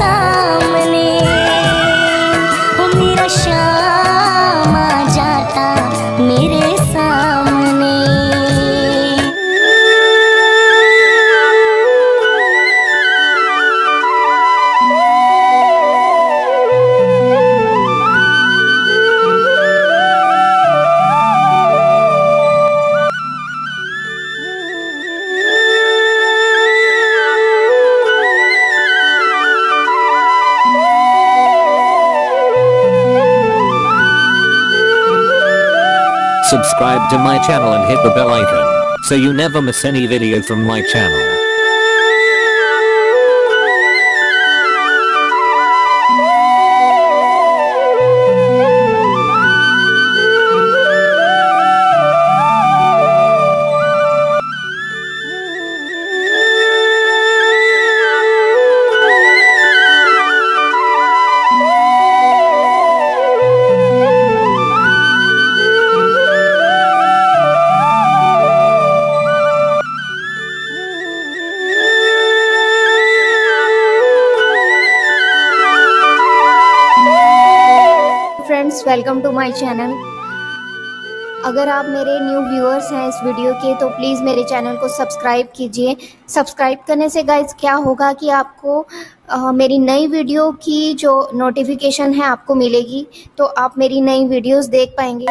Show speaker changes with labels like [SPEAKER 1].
[SPEAKER 1] सामने Subscribe to my channel and hit the bell icon, so you never miss any video from my channel.
[SPEAKER 2] Friends welcome to my channel अगर आप मेरे new viewers हैं इस video के तो please मेरे चैनल को सब्सक्राइब कीजिए। सब्सक्राइब करने से गाइज़ क्या होगा कि आपको आ, मेरी नई वीडियो की जो नोटिफिकेशन है आपको मिलेगी। तो आप मेरी नई वीडियोस देख पाएँगे।